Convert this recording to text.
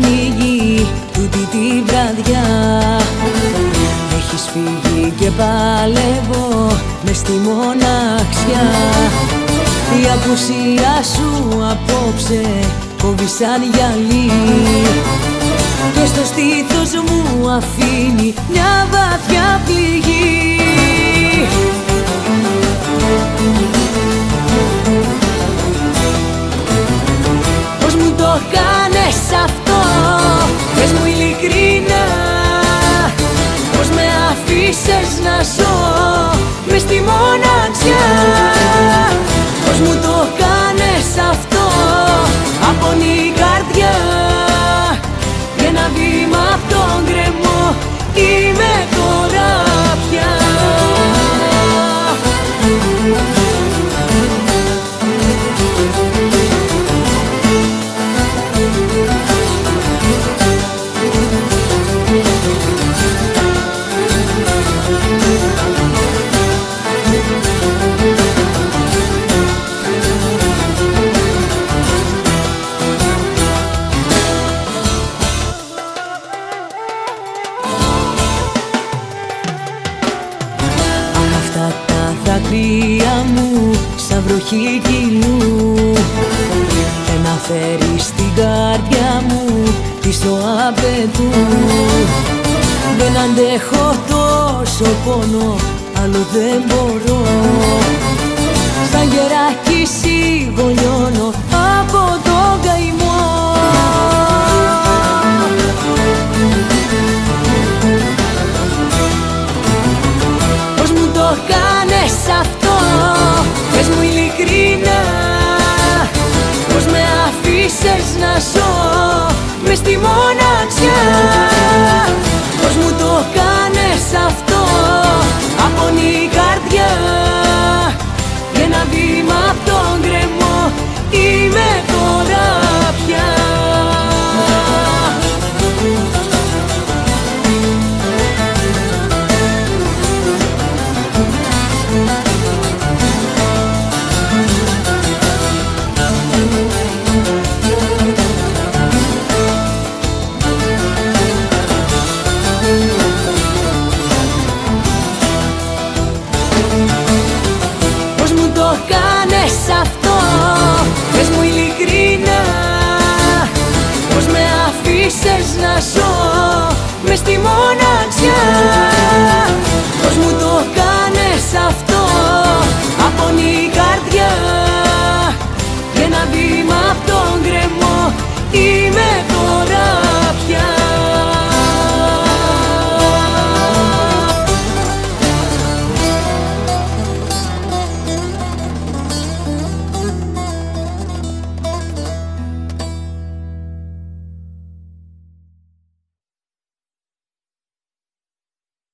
πνίγει τούτη τη βραδιά. Έχεις φύγει και παλεύω μες στη μοναξιά. Η απουσία σου απόψε κόβει σαν γυαλί. Και στο στήθος μου αφήνει μια βαθιά πληγή vestimos δάκρυα μου σαν βροχή κυλού και να φέρει στην καρδιά μου τι το απαιτούν Δεν αντέχω τόσο πόνο, άλλο δεν μπορώ. Σαν γεράκι σιγολιώνω από τον alegria.